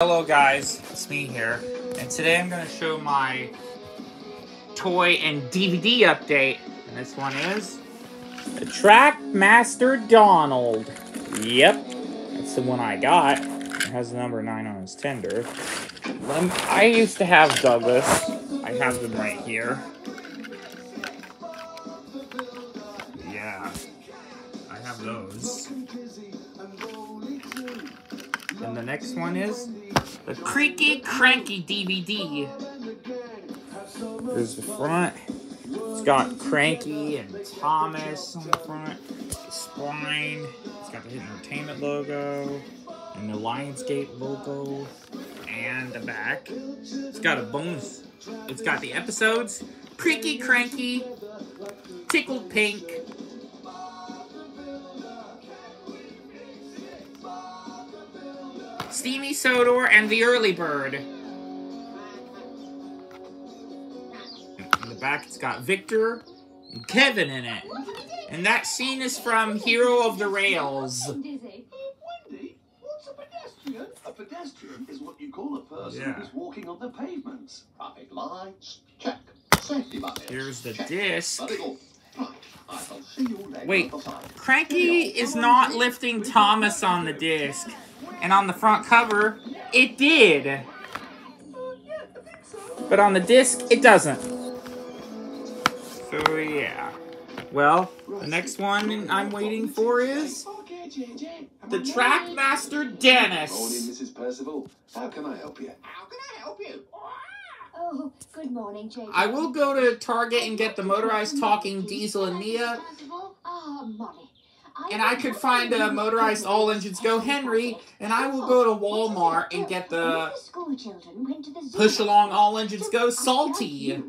Hello guys, it's me here, and today I'm going to show my toy and DVD update. And this one is the Trackmaster Donald. Yep, that's the one I got. It has the number 9 on his tender. I used to have Douglas. I have them right here. Yeah, I have those. And the next one is the Creaky Cranky DVD. There's the front. It's got Cranky and Thomas on the front. The spine. It's got the Hit Entertainment logo. And the Lionsgate logo. And the back. It's got a bonus. It's got the episodes. Creaky Cranky. Tickled Pink. Steamy Sodor, and the Early Bird. In the back, it's got Victor and Kevin in it. And that scene is from Hero of the Rails. Wendy, a pedestrian? A pedestrian is what you call a person Yeah. who's walking on the pavements. Traffic lights, check. Safety buttons. Here's the check. disc. Right, I shall see you later Wait, on the side. Cranky is not lifting Thomas on the disc. And on the front cover, it did. But on the disc, it doesn't. So, yeah. Well, the next one I'm waiting for is the Come on, Trackmaster Morning, Dennis. Mrs. Percival. How can I help you? How can I help you? Oh, good morning, JJ. I will go to Target and get the motorized talking diesel and Nia, Ah, Molly. And I could find a motorized all engines go Henry, and I will go to Walmart and get the school children went to the zoo push along all engines go salty.